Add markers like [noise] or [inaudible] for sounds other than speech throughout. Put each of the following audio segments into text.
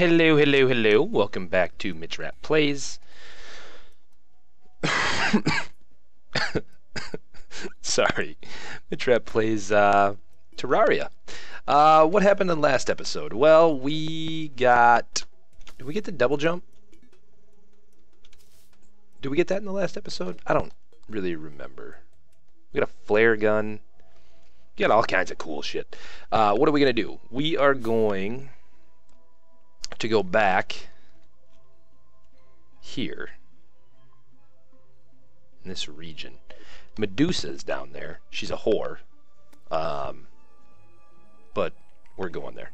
Hello, hello, hello. Welcome back to Mitch Rapp Plays. [coughs] Sorry. Mitch Rapp Plays uh, Terraria. Uh, what happened in the last episode? Well, we got. Did we get the double jump? Did we get that in the last episode? I don't really remember. We got a flare gun. We got all kinds of cool shit. Uh, what are we going to do? We are going to go back here in this region. Medusa's down there. She's a whore. Um, but we're going there.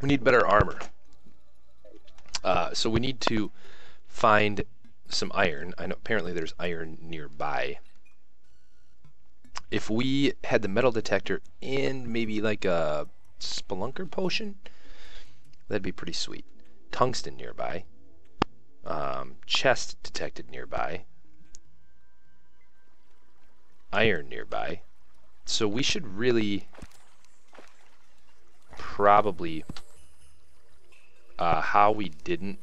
We need better armor. Uh, so we need to find some iron. I know apparently there's iron nearby. If we had the metal detector and maybe like a spelunker potion, that'd be pretty sweet. Tungsten nearby. Um, chest detected nearby. Iron nearby. So we should really probably uh, how we didn't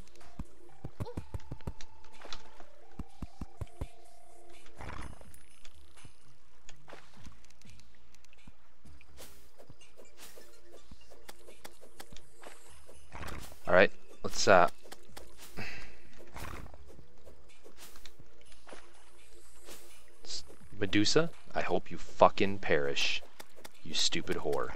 uh Medusa, I hope you fucking perish, you stupid whore.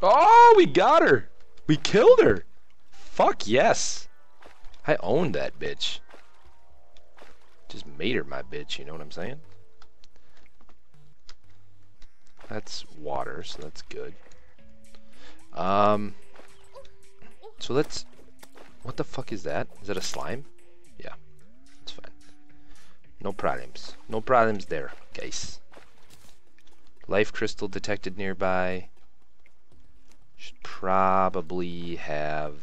Oh, we got her! We killed her! Fuck yes! I owned that bitch. Just made her my bitch, you know what I'm saying? That's water, so that's good. Um, so let's... What the fuck is that? Is that a slime? Yeah, it's fine. No problems. No problems there, guys. Life crystal detected nearby. Should probably have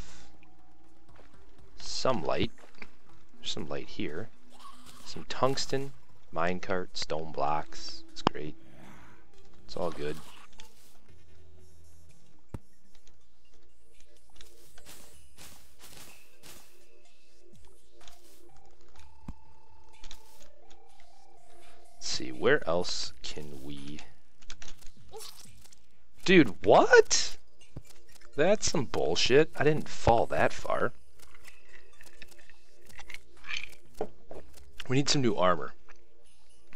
some light. There's some light here. Some tungsten, minecart, stone blocks. It's great. It's all good. Let's see, where else can we... Dude, what? That's some bullshit. I didn't fall that far. We need some new armor.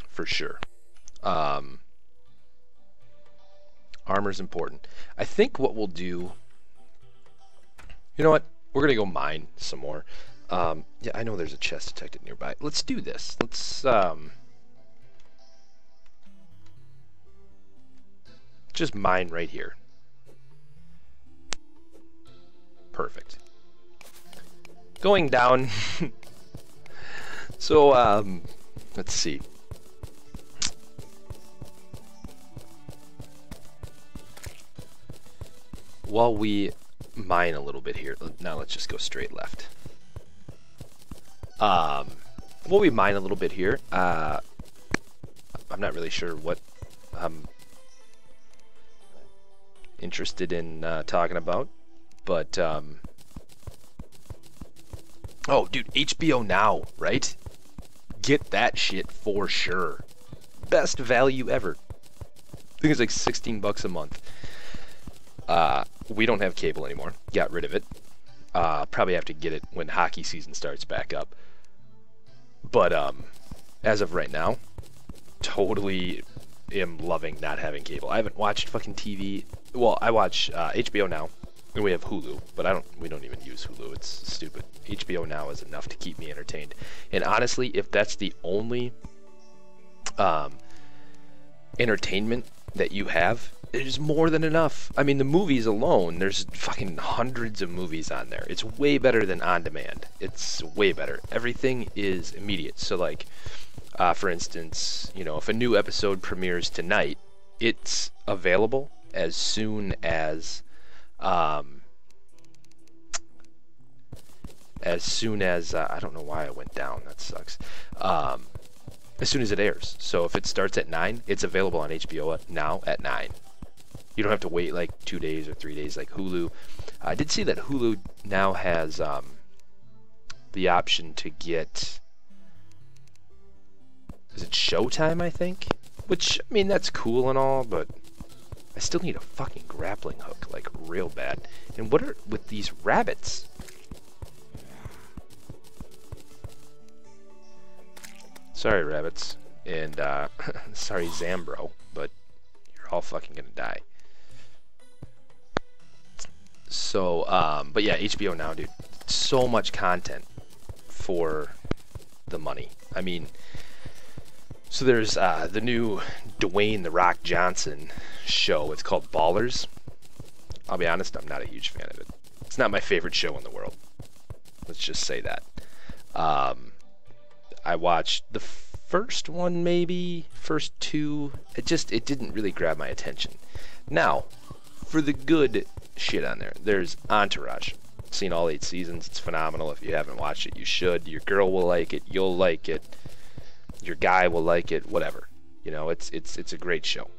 For sure. Um, armor's important. I think what we'll do... You know what? We're going to go mine some more. Um, yeah, I know there's a chest detected nearby. Let's do this. Let's... Um, just mine right here. Perfect. Going down. [laughs] so, um, let's see. While we mine a little bit here, now let's just go straight left. Um, while we mine a little bit here, uh, I'm not really sure what I'm interested in uh, talking about, but um, oh, dude, HBO Now, right? Get that shit for sure. Best value ever. I think it's like 16 bucks a month. Uh, we don't have cable anymore. Got rid of it. Uh, probably have to get it when hockey season starts back up. But um, as of right now, totally am loving not having cable. I haven't watched fucking TV. Well, I watch uh, HBO now, we have Hulu, but I don't. We don't even use Hulu. It's stupid. HBO now is enough to keep me entertained. And honestly, if that's the only um, entertainment that you have, is more than enough. I mean, the movies alone, there's fucking hundreds of movies on there. It's way better than on demand. It's way better. Everything is immediate. So, like, uh, for instance, you know, if a new episode premieres tonight, it's available as soon as um, as soon as uh, I don't know why I went down. That sucks. Um, as soon as it airs. So if it starts at nine, it's available on HBO now at nine. You don't have to wait like two days or three days like Hulu. I did see that Hulu now has um, the option to get. Is it Showtime? I think. Which I mean that's cool and all, but I still need a fucking grappling hook, like real bad. And what are with these rabbits? Sorry, rabbits. And, uh, [laughs] sorry, Zambro, but you're all fucking gonna die. So, um, but yeah, HBO Now, dude. So much content for the money. I mean, so there's uh, the new Dwayne The Rock Johnson show. It's called Ballers. I'll be honest, I'm not a huge fan of it. It's not my favorite show in the world. Let's just say that. Um, I watched the first one, maybe first two. It just it didn't really grab my attention. Now, for the good shit on there, there's Entourage. Seen all eight seasons. It's phenomenal. If you haven't watched it, you should. Your girl will like it. You'll like it. Your guy will like it. Whatever. You know, it's it's it's a great show.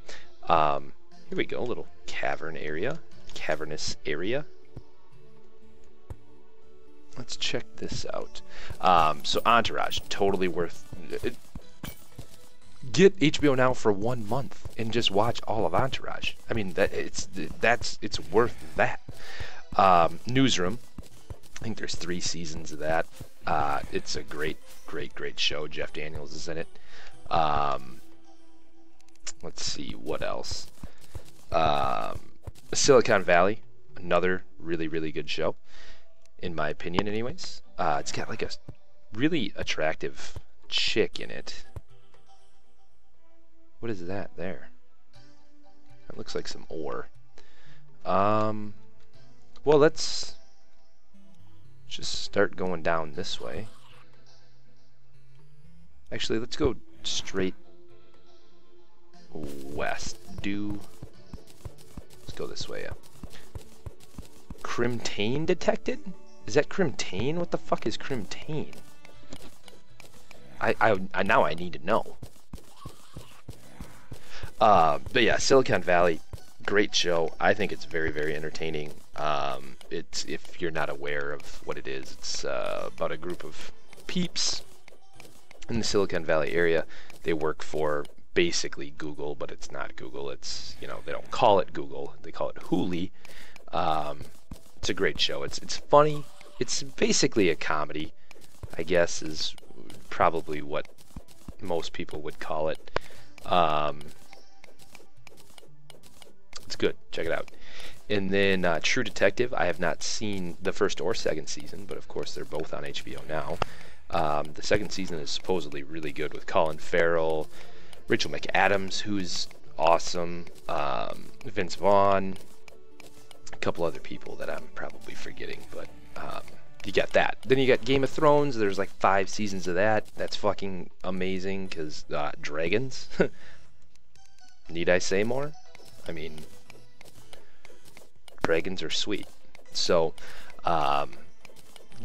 Um, here we go. A little cavern area, cavernous area. Let's check this out. Um, so Entourage, totally worth. It, get HBO now for one month and just watch all of Entourage. I mean, that it's that's it's worth that. Um, Newsroom, I think there's three seasons of that. Uh, it's a great, great, great show. Jeff Daniels is in it. Um, let's see what else. Um, Silicon Valley, another really, really good show, in my opinion, anyways. Uh, it's got like a really attractive chick in it. What is that there? That looks like some ore. Um, well, let's just start going down this way. Actually, let's go straight west. Do let's go this way. Yeah. Crimtane detected? Is that Crimtane? What the fuck is Crimtane? I, I, I now I need to know. Uh, but yeah, Silicon Valley, great show. I think it's very, very entertaining. Um, it's if you're not aware of what it is, it's uh, about a group of peeps in the Silicon Valley area. They work for basically Google, but it's not Google. It's you know they don't call it Google. They call it Hooli. Um, it's a great show. It's it's funny. It's basically a comedy, I guess, is probably what most people would call it. Um, it's good. Check it out. And then uh, True Detective. I have not seen the first or second season, but of course they're both on HBO now. Um, the second season is supposedly really good with Colin Farrell, Rachel McAdams, who's awesome, um, Vince Vaughn, a couple other people that I'm probably forgetting, but um, you got that. Then you got Game of Thrones. There's like five seasons of that. That's fucking amazing because uh, dragons. [laughs] Need I say more? I mean, dragons are sweet. So, um,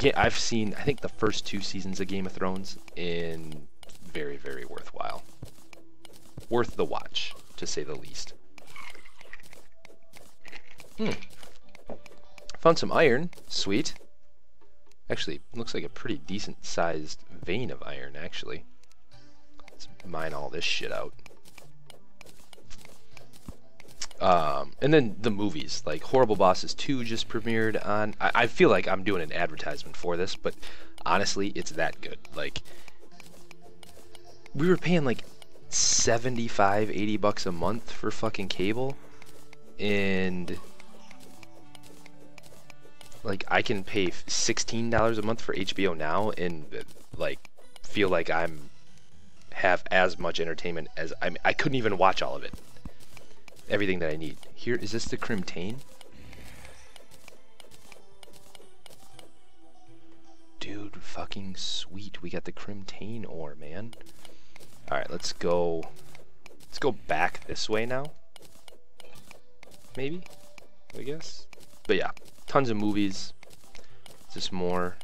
yeah, I've seen I think the first two seasons of Game of Thrones in very very worthwhile, worth the watch to say the least. Hmm. Found some iron. Sweet. Actually, looks like a pretty decent sized vein of iron, actually. Let's mine all this shit out. Um, and then the movies, like Horrible Bosses 2 just premiered on. I, I, feel like I'm doing an advertisement for this, but honestly, it's that good. Like, we were paying like 75, 80 bucks a month for fucking cable, and like I can pay $16 a month for HBO now and like feel like I'm have as much entertainment as I I couldn't even watch all of it everything that I need. Here, is this the Crimtane? Dude, fucking sweet. We got the Crimtane ore, man. Alright, let's go... Let's go back this way now. Maybe? I guess? But yeah, tons of movies. Just more.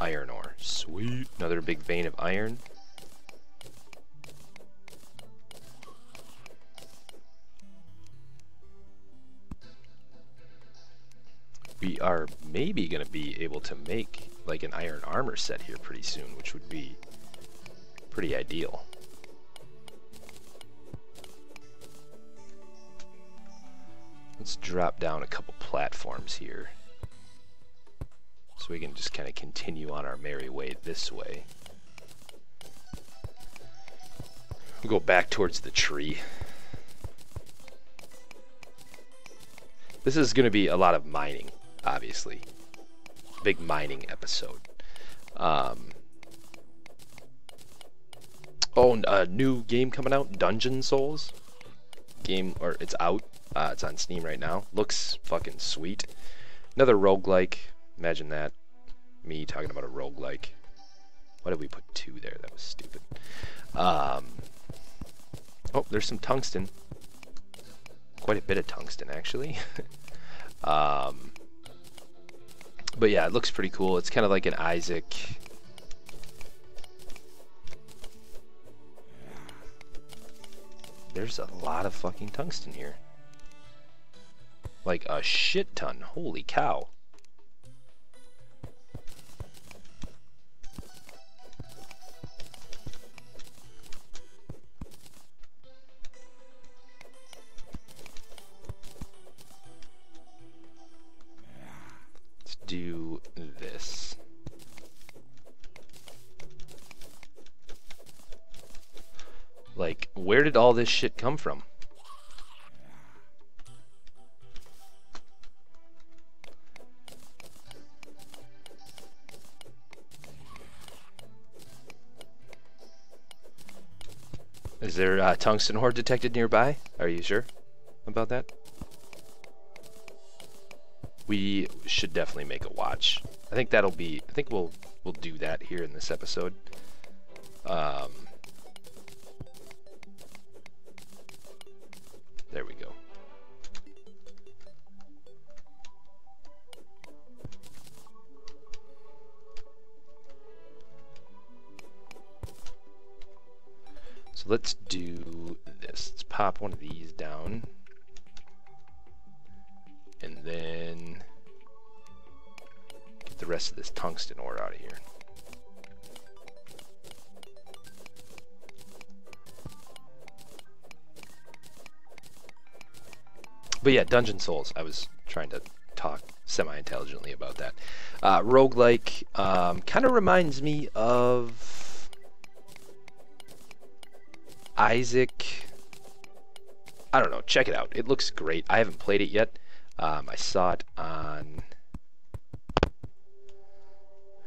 Iron ore. Sweet. Another big vein of iron. We are maybe going to be able to make like an iron armor set here pretty soon, which would be pretty ideal. Let's drop down a couple platforms here. So we can just kind of continue on our merry way this way. We'll go back towards the tree. This is going to be a lot of mining, obviously. Big mining episode. Um, oh, a new game coming out, Dungeon Souls. Game, or it's out. Uh, it's on Steam right now. Looks fucking sweet. Another roguelike. Imagine that. Me talking about a roguelike. Why did we put two there? That was stupid. Um, oh, there's some tungsten. Quite a bit of tungsten, actually. [laughs] um, but yeah, it looks pretty cool. It's kind of like an Isaac There's a lot of fucking tungsten here. Like a shit ton. Holy cow. All this shit come from? Is there tungsten ore detected nearby? Are you sure about that? We should definitely make a watch. I think that'll be. I think we'll we'll do that here in this episode. Um, let's do this. Let's pop one of these down. And then get the rest of this tungsten ore out of here. But yeah, Dungeon Souls. I was trying to talk semi-intelligently about that. Uh, roguelike um, kind of reminds me of Isaac. I don't know. Check it out. It looks great. I haven't played it yet. Um, I saw it on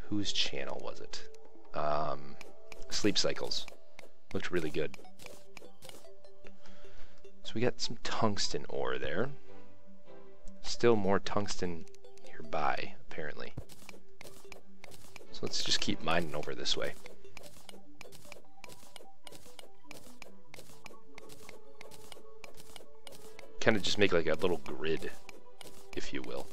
whose channel was it? Um, Sleep Cycles. Looked really good. So we got some tungsten ore there. Still more tungsten nearby, apparently. So let's just keep mining over this way. Kind of just make like a little grid, if you will.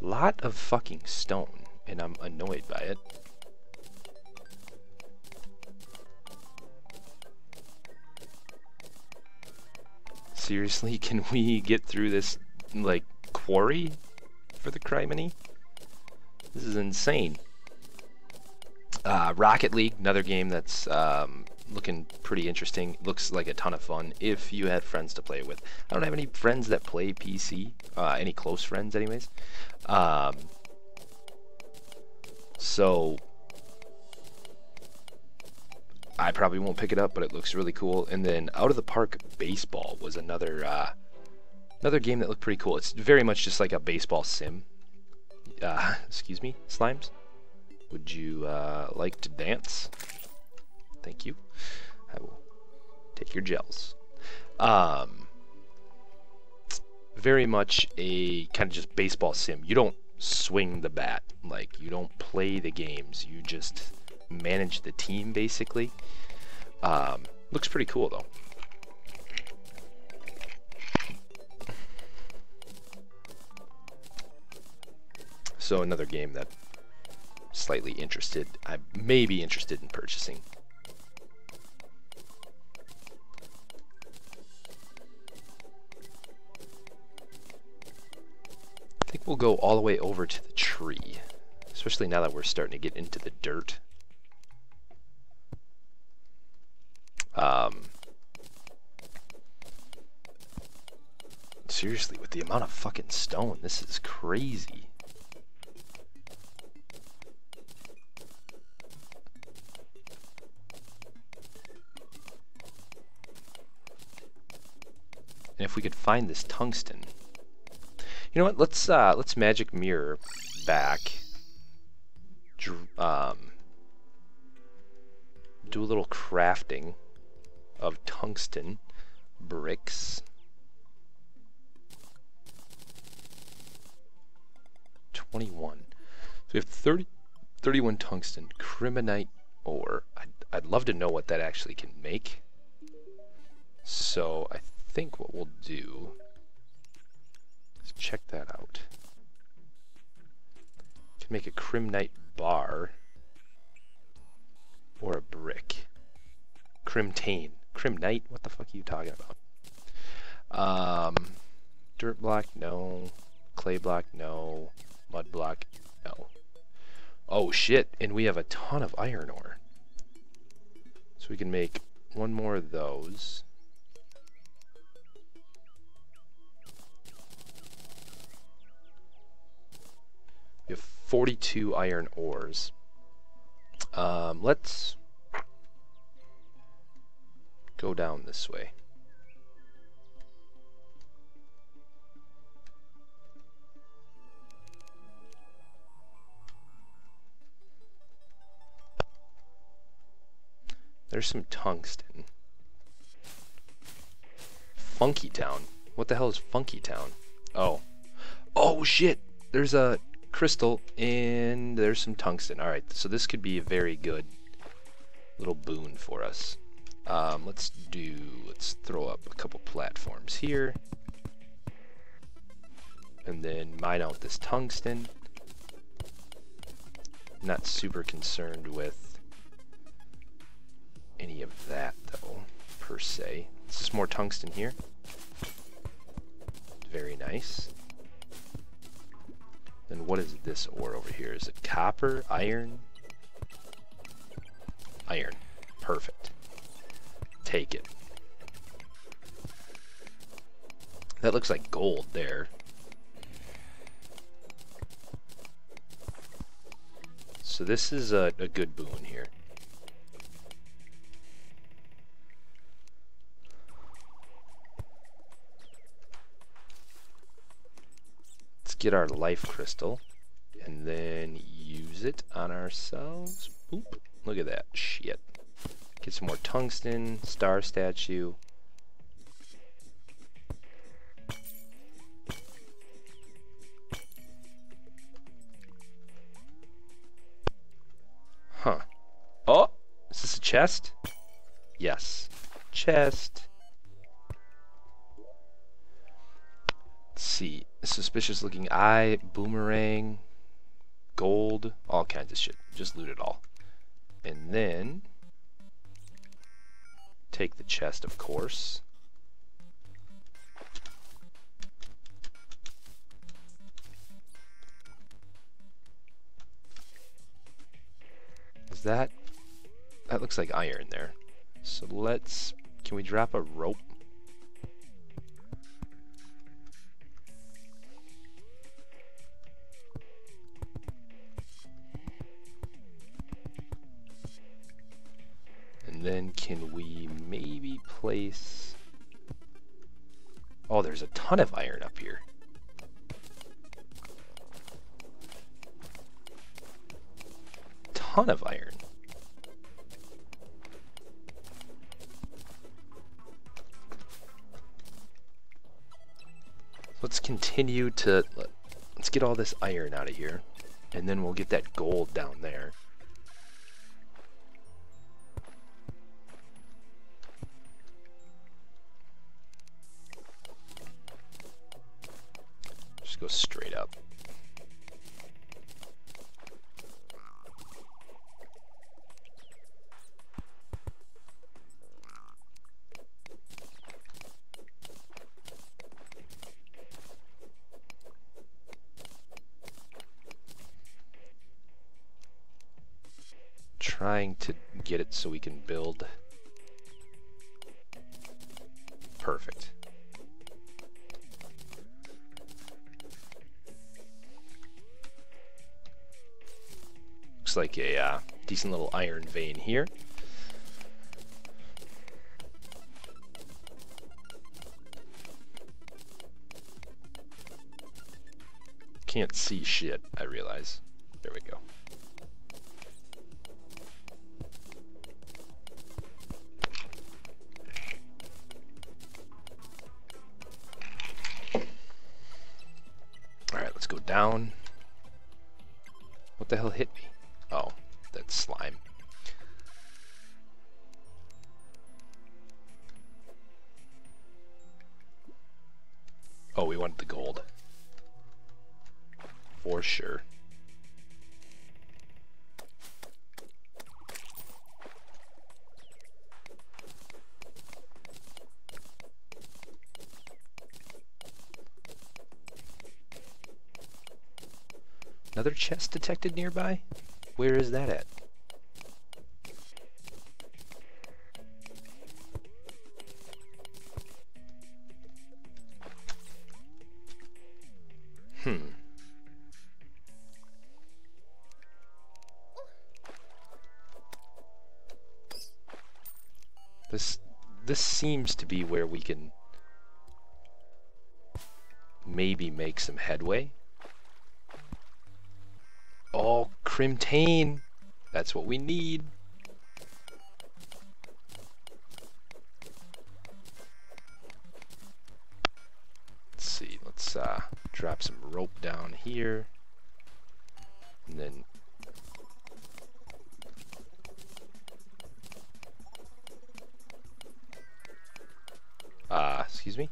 Lot of fucking stone, and I'm annoyed by it. Seriously, [laughs] can we get through this, like, quarry for the criminy? This is insane. Uh, Rocket League, another game that's um, looking pretty interesting. Looks like a ton of fun if you had friends to play it with. I don't have any friends that play PC, uh, any close friends, anyways. Um, so I probably won't pick it up, but it looks really cool. And then Out of the Park Baseball was another uh, another game that looked pretty cool. It's very much just like a baseball sim. Uh, [laughs] excuse me, slimes. Would you uh, like to dance? Thank you. I will take your gels. Um, very much a kind of just baseball sim. You don't swing the bat. Like, you don't play the games. You just manage the team, basically. Um, looks pretty cool, though. So another game that slightly interested, I may be interested in purchasing. I think we'll go all the way over to the tree, especially now that we're starting to get into the dirt. Um, seriously, with the amount of fucking stone, this is crazy. And if we could find this tungsten. You know what? Let's uh, let's magic mirror back. Um, do a little crafting of tungsten bricks. 21. So we have 30, 31 tungsten, criminite ore. I'd, I'd love to know what that actually can make. So I think what we'll do is check that out. Can make a crimnite bar or a brick. Crimtane. Crimnite? What the fuck are you talking about? Um, dirt block, no. Clay block, no. Mud block, no. Oh shit, and we have a ton of iron ore. So we can make one more of those. 42 iron ores. Um, let's go down this way. There's some tungsten. Funky Town. What the hell is Funky Town? Oh. Oh shit! There's a crystal and there's some tungsten. Alright, so this could be a very good little boon for us. Um, let's do, let's throw up a couple platforms here. And then mine out this tungsten. Not super concerned with any of that though, per se. Is more tungsten here. Very nice. Then what is this ore over here? Is it copper, iron? Iron. Perfect take it. That looks like gold there. So this is a, a good boon here. Get our life crystal and then use it on ourselves. Oop, look at that shit. Get some more tungsten, star statue. Huh. Oh! Is this a chest? Yes. Chest. Suspicious looking eye, boomerang, gold, all kinds of shit. Just loot it all. And then take the chest, of course. Is that... That looks like iron there. So let's... Can we drop a rope? Ton of iron up here. Ton of iron. Let's continue to... Let's get all this iron out of here. And then we'll get that gold down there. Trying to get it so we can build. Perfect. Looks like a uh, decent little iron vein here. Can't see shit, I realize. Oh, we wanted the gold. For sure. Another chest detected nearby? Where is that at? Seems to be where we can maybe make some headway. Oh, Crimtane! That's what we need. Excuse me?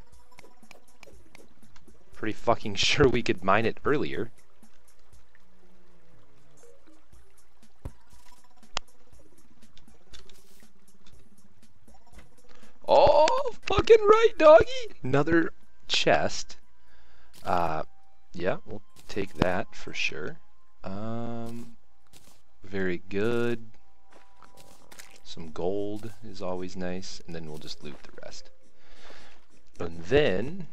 Pretty fucking [laughs] sure we could mine it earlier. Oh, fucking right, doggy! Another chest. Uh, yeah, we'll take that for sure. Um, very good. Some gold is always nice, and then we'll just loot the rest. And then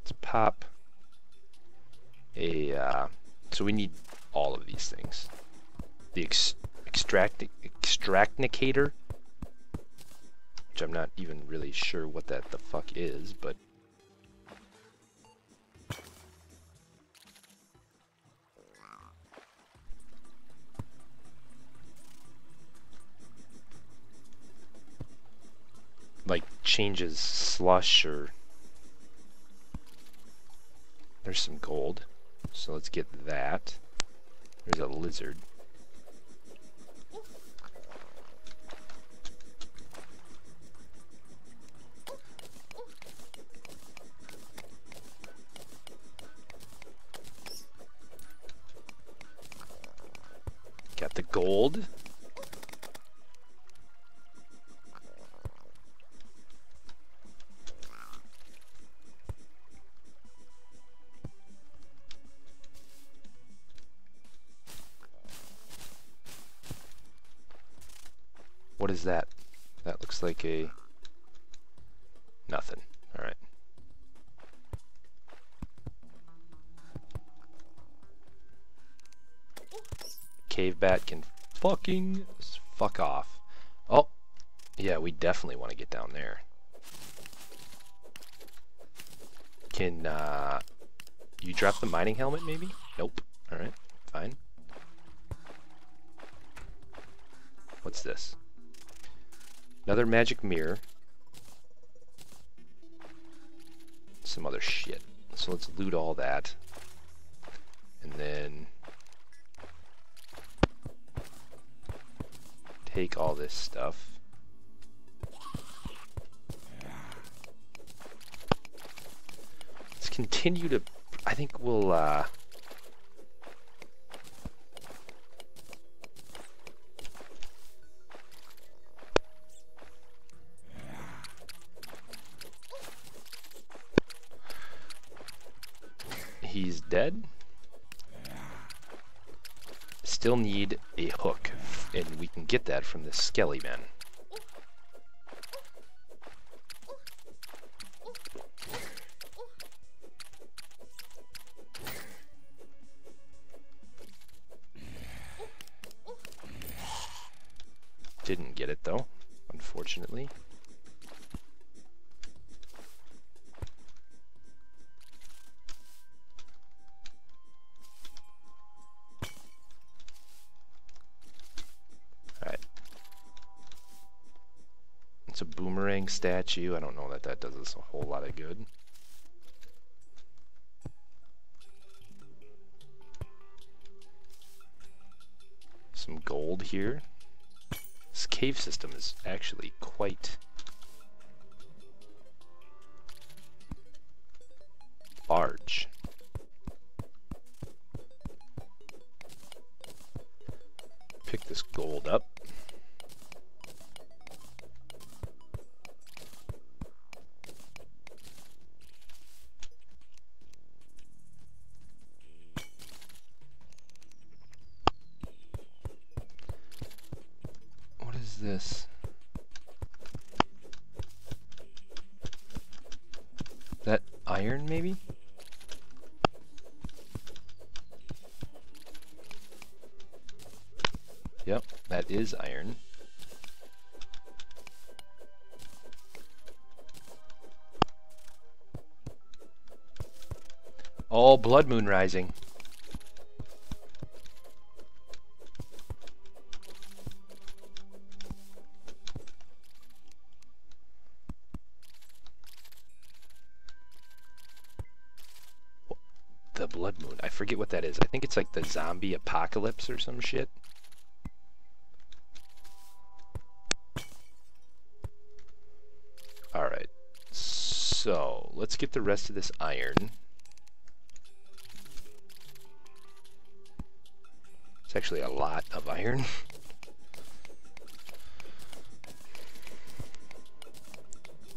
let's pop a. Uh, so we need all of these things. The ex extract extractnicator, which I'm not even really sure what that the fuck is, but. Like changes slush or there's some gold so let's get that. There's a lizard fuck off. Oh! Yeah, we definitely want to get down there. Can, uh... You drop the mining helmet, maybe? Nope. Alright, fine. What's this? Another magic mirror. Some other shit. So let's loot all that. And then... Take all this stuff. Let's continue to... I think we'll, uh... get that from the Skelly Man. Didn't get it though, unfortunately. Statue. I don't know that that does us a whole lot of good. Some gold here. This cave system is actually quite that is iron. All blood moon rising. The blood moon. I forget what that is. I think it's like the zombie apocalypse or some shit. Let's get the rest of this iron. It's actually a lot of iron.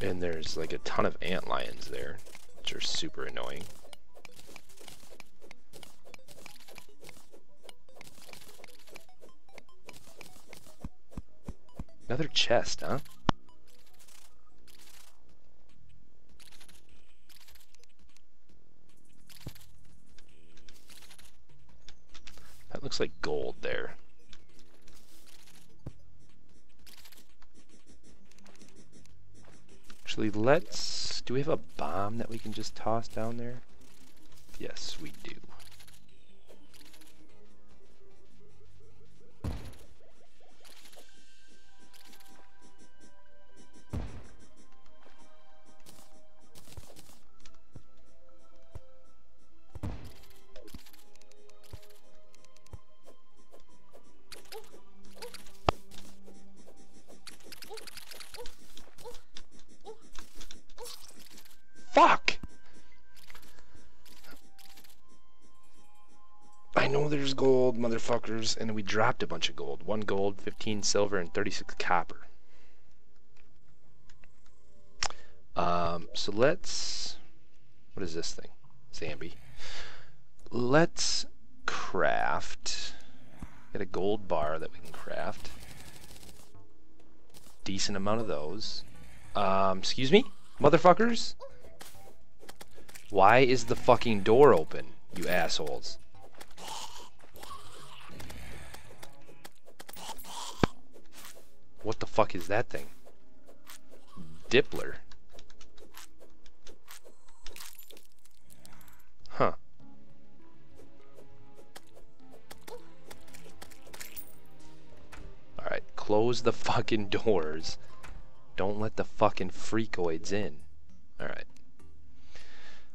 [laughs] and there's like a ton of ant lions there, which are super annoying. Another chest, huh? Like gold there. Actually, let's... Do we have a bomb that we can just toss down there? Yes, we do. Motherfuckers, and we dropped a bunch of gold. One gold, 15 silver, and 36 copper. Um, so let's... What is this thing? Zambi. Let's craft... Get a gold bar that we can craft. Decent amount of those. Um, excuse me? Motherfuckers? Why is the fucking door open, you assholes? What the fuck is that thing? Drippler. Huh. Alright, close the fucking doors. Don't let the fucking freakoids in. Alright.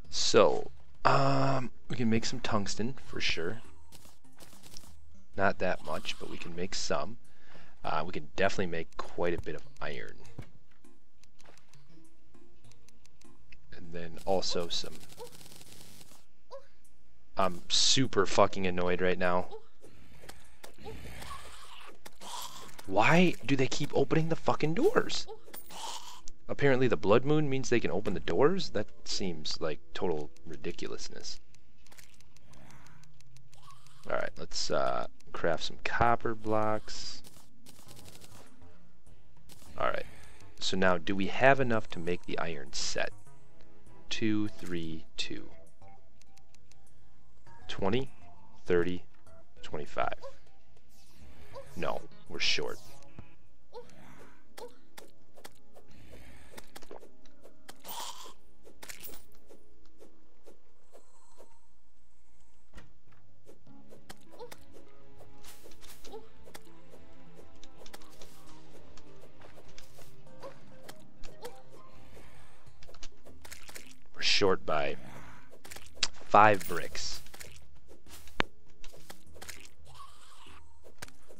So, um, we can make some tungsten for sure. Not that much, but we can make some. Uh, we can definitely make quite a bit of iron. And then also some... I'm super fucking annoyed right now. Why do they keep opening the fucking doors? Apparently the blood moon means they can open the doors? That seems like total ridiculousness. Alright, let's uh, craft some copper blocks. Alright, so now do we have enough to make the iron set? Two, three, two. 20, 30, 25. No, we're short. Short by five bricks.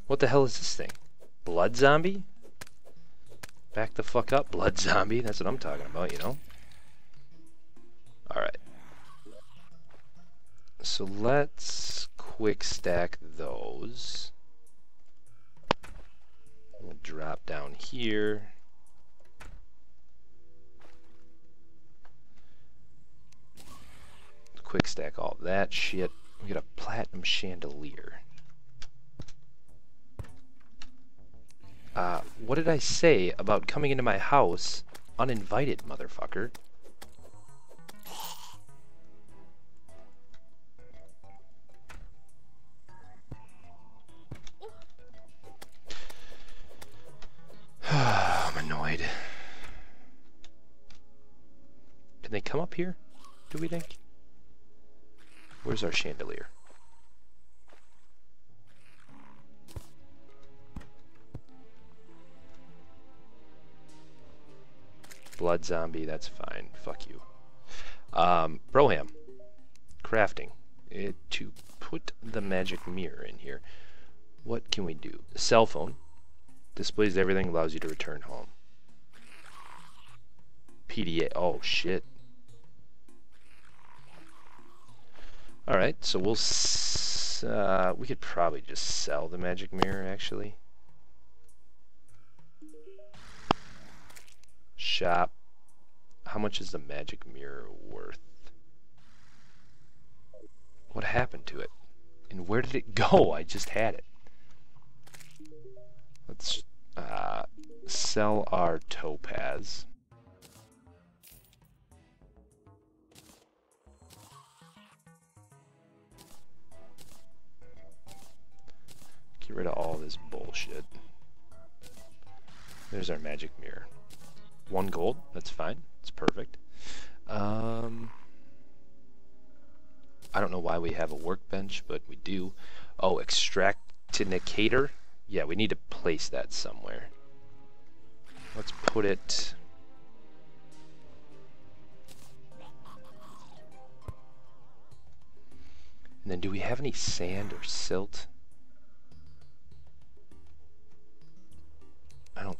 What the hell is this thing? Blood zombie? Back the fuck up, blood zombie. That's what I'm talking about, you know? Alright. So let's quick stack those. We'll drop down here. Quick stack all that shit. We got a platinum chandelier. Uh, what did I say about coming into my house uninvited, motherfucker? Where's our chandelier? Blood zombie, that's fine. Fuck you. Um, Broham. Crafting. It, to put the magic mirror in here, what can we do? Cell phone. Displays everything, allows you to return home. PDA. Oh, shit. Alright, so we'll... Uh, we could probably just sell the magic mirror, actually. Shop. How much is the magic mirror worth? What happened to it? And where did it go? [laughs] I just had it. Let's uh, sell our topaz. Get rid of all this bullshit. There's our magic mirror. One gold, that's fine. It's perfect. Um, I don't know why we have a workbench, but we do. Oh, extractinicator? Yeah, we need to place that somewhere. Let's put it... And then do we have any sand or silt?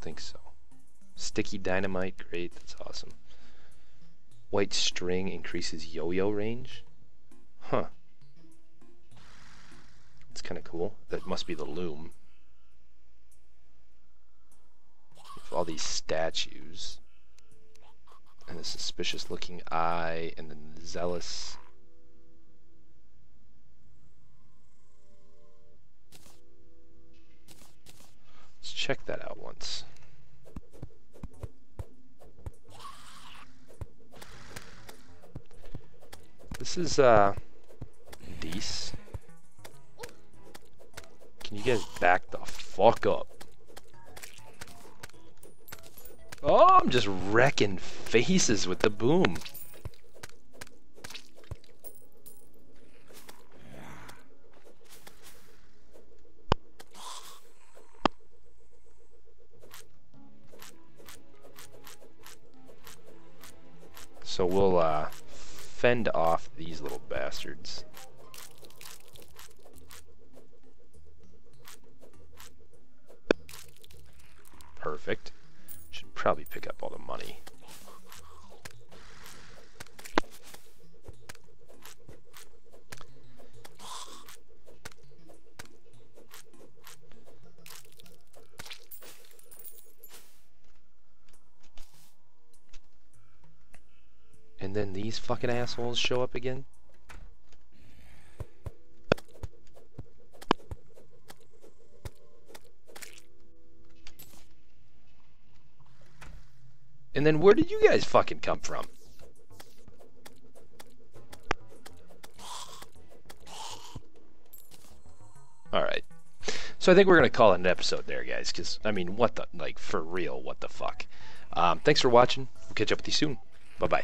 Think so. Sticky dynamite, great, that's awesome. White string increases yo-yo range? Huh. It's kind of cool. That must be the loom. With all these statues. And the suspicious looking eye and the zealous Let's check that out once. This is, uh, Dees. Can you guys back the fuck up? Oh, I'm just wrecking faces with the boom. So we'll uh, fend off these little bastards. Perfect. Should probably pick up all the money. fucking assholes show up again? And then where did you guys fucking come from? Alright. So I think we're going to call it an episode there, guys, because, I mean, what the, like, for real, what the fuck. Um, thanks for watching. We'll catch up with you soon. Bye-bye.